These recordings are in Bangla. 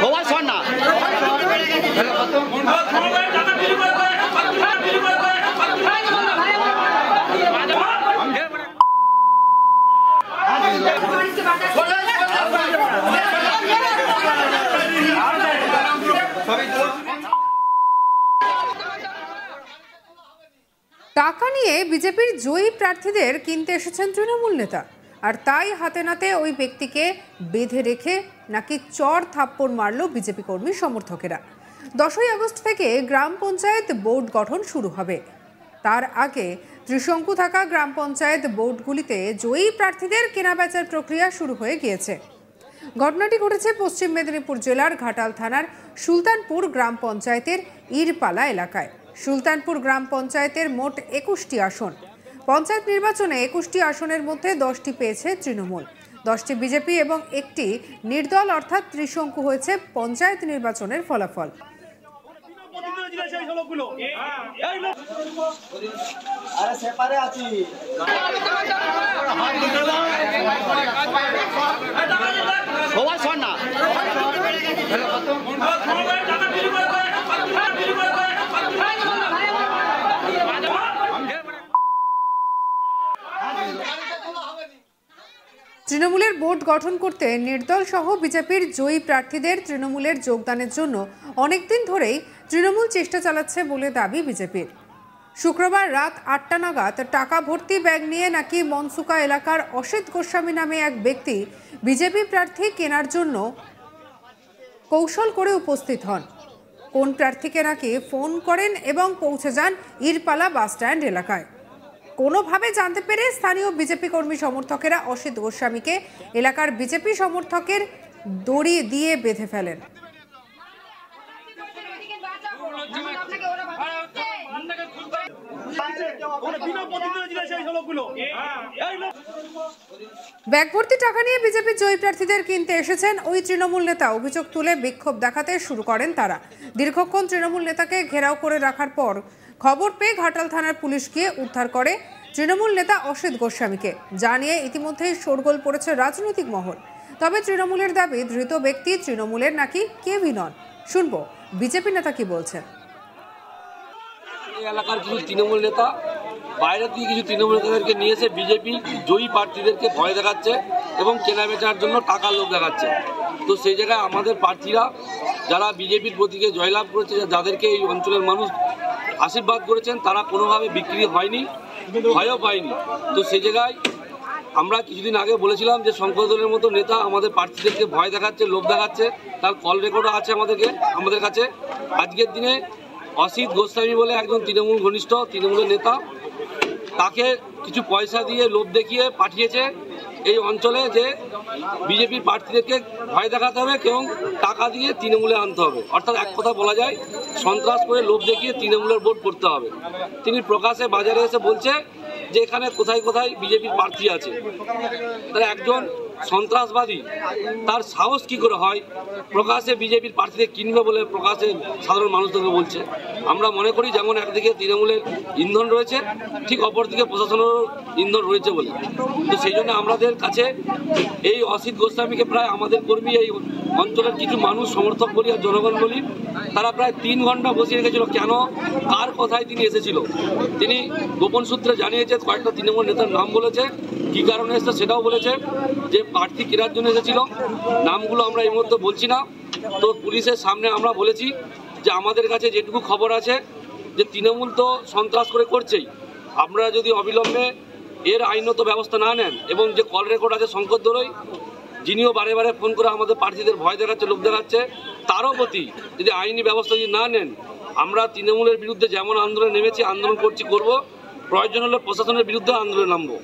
সবাই শোন না টাকা নিয়ে বিজেপির জয়ী প্রার্থীদের কিনতে এসেছেন তৃণমূল নেতা। আর তাই হাতে নাতে ওই ব্যক্তিকে বেঁধে রেখে নাকি চর থাপ্পড় মারল বিজেপি কর্মী সমর্থকেরা। দশই আগস্ট থেকে গ্রাম পঞ্চায়েত বোর্ড গঠন শুরু হবে। তার আগে ত্রিশঙ্কু থাকা গ্রাম পঞ্চায়েত বোর্ডগুলিতে জয়ী প্রার্থীদের কেনাবেচার প্রক্রিয়া শুরু হয়ে গিয়েছে। ঘটনাটি ঘটেছে পশ্চিম মেদিনীপুর জেলার ঘাটাল থানার সুলতানপুর গ্রাম পঞ্চায়েতের ইরপালা এলাকায়। সুলতানপুর গ্রাম পঞ্চায়েতের মোট একুশটি আসন। পঞ্চায়েত নির্বাচনে একুশটি আসনের মধ্যে দশটি পেয়েছে তৃণমূল। দশটি বিজেপি এবং একটি নির্দল, অর্থাৎ ত্রিশঙ্কু হয়েছে পঞ্চায়েত নির্বাচনের ফলাফল। সবাই না। তৃণমূলের বোর্ড গঠন করতে নির্দল সহ বিজেপির জয়ী প্রার্থীদের তৃণমূলের যোগদানের জন্য অনেকদিন ধরেই তৃণমূল চেষ্টা চালাচ্ছে বলে দাবি বিজেপির। শুক্রবার রাত আটটা নাগাদ টাকা ভর্তি ব্যাগ নিয়ে নাকি মনসুকা এলাকার অসিত গোস্বামী নামে এক ব্যক্তি বিজেপি প্রার্থী কেনার জন্য কৌশল করে উপস্থিত হন। কোন প্রার্থীকে নাকি ফোন করেন এবং পৌঁছে যান ইরপালা বাসস্ট্যান্ড এলাকায়। কোনোভাবে জানতে পেরে স্থানীয় বিজেপি কর্মী সমর্থকেরা অসিত গোস্বামীকে এলাকার বিজেপি সমর্থকের দড়ি দিয়ে বেঁধে ফেলেন। ব্যাগ ভর্তি টাকা নিয়ে বিজেপি জয়ী প্রার্থীদের কিনতে এসেছেন ওই তৃণমূল নেতা। অভিযোগ তুলে বিক্ষোভ দেখাতে শুরু করেন তারা। দীর্ঘক্ষণ তৃণমূল নেতাকে ঘেরাও করে রাখার পর খবর পেয়ে ঘাটাল থানার পুলিশ গিয়ে উদ্ধার করে তৃণমূল নেতা অসিত গোস্বামীকে যা নিয়ে ইতিমধ্যেই শোরগোল পড়েছে রাজনৈতিক মহল। তবে তৃণমূলের দাবি, ধৃত ব্যক্তি তৃণমূলের নাকি কেউই নন। শুনব, বিজেপি নেতা কি বলছেন? এলাকার কিছু তৃণমূল নেতা, বাইরে থেকে কিছু তৃণমূল নেতাদেরকে নিয়ে এসে বিজেপি, জয়ী প্রার্থীদেরকে ভয় দেখাচ্ছে এবং কেনা বেচার জন্য টাকার লোভ দেখাচ্ছে। তো সেই জায়গায় আমাদের প্রার্থীরা, যারা বিজেপির প্রতীকে জয়লাভ করেছে, যাদেরকে এই অঞ্চলের মানুষ আশীর্বাদ করেছেন, তারা কোনোভাবে বিক্রি হয়নি, ভয়ও পায়নি। তো সেই জায়গায় আমরা কিছুদিন আগে বলেছিলাম যে শঙ্কর দলের মতো নেতা আমাদের প্রার্থীদেরকে ভয় দেখাচ্ছে, লোভ দেখাচ্ছে, তার কল রেকর্ডও আছে আমাদেরকে, আমাদের কাছে। আজকের দিনে অসিত গোস্বামী বলে একজন তৃণমূল ঘনিষ্ঠ, তৃণমূলের নেতা, তাকে কিছু পয়সা দিয়ে লোভ দেখিয়ে পাঠিয়েছে। এই অঞ্চলে যে বিজেপির প্রার্থীদেরকে ভয় দেখাতে হবে এবং টাকা দিয়ে তৃণমূলে আনতে হবে। অর্থাৎ এক কথা বলা যায়, সন্ত্রাস করে লোভ দেখিয়ে তৃণমূলের ভোট করতে হবে। তিনি প্রকাশে বাজারে এসে বলছে যে এখানে কোথায় কোথায় বিজেপির প্রার্থী আছে। তাহলে একজন সন্ত্রাসবাদী, তার সাহস কি করে হয়? প্রকাশে বিজেপির প্রার্থীদের কিনবে বলে প্রকাশে সাধারণ মানুষদেরকে বলছে। আমরা মনে করি যেমন একদিকে তৃণমূলের ইন্ধন রয়েছে, ঠিক অপরদিকে প্রশাসনেরও ইন্ধন রয়েছে বলে। তো সেই জন্য আমাদের কাছে এই অসিত গোস্বামীকে প্রায় আমাদের কর্মী এই অঞ্চলের কিছু মানুষ সমর্থক বলি আর জনগণ বলি, তারা প্রায় তিন ঘণ্টা বসিয়ে রেখেছিল। কেন? কার কথায় তিনি এসেছিল? তিনি গোপন সূত্রে জানিয়েছে, কয়েকটা তৃণমূল নেতার নাম বলেছে। কি কারণে এসেছে সেটাও বলেছে যে, প্রার্থী কেনার জন্য এসেছিল। নামগুলো আমরা এই মুহূর্তে বলছি না। তো পুলিশের সামনে আমরা বলেছি যে, আমাদের কাছে যেটুকু খবর আছে যে, তৃণমূল তো সন্ত্রাস করে করছেই। আপনারা যদি অবিলম্বে এর আইনত ব্যবস্থা না নেন এবং যে কল রেকর্ড আছে শঙ্কর দোলই যিনিও বারে বারে ফোন করে আমাদের প্রার্থীদের ভয় দেখাচ্ছে লোক দেখাচ্ছে, তারও প্রতি যদি আইনি ব্যবস্থা যদি না নেন, আমরা তৃণমূলের বিরুদ্ধে যেমন আন্দোলনে নেমেছি, আন্দোলন করছি, করব। প্রয়োজন হলে প্রশাসনের বিরুদ্ধে আন্দোলনে নামবো।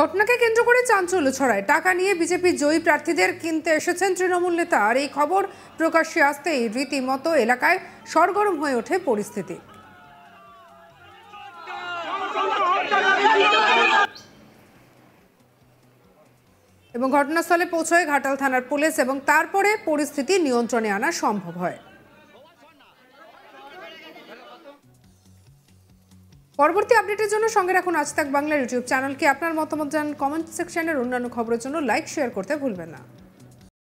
ঘটনাকে কেন্দ্র করে চাঞ্চল্য ছড়ায়। টাকা নিয়ে বিজেপি জয়ী প্রার্থীদের কিনতে এসেছেন তৃণমূল নেতা। আর এই খবর প্রকাশ্যে আসতেই রীতিমতো এলাকায় সরগরম হয়ে ওঠে পরিস্থিতি। এবং ঘটনাস্থলে পৌঁছয় ঘাটাল থানার পুলিশ এবং তারপরে পরিস্থিতি নিয়ন্ত্রণে আনা সম্ভব হয়। পরবর্তী আপডেটের জন্য সঙ্গে রাখুন আজ তাক বাংলার ইউটিউব চ্যানেলকে। আপনার মতামত জানান কমেন্ট সেকশনের অন্যান্য খবরের জন্য লাইক, শেয়ার করতে ভুলবেন না।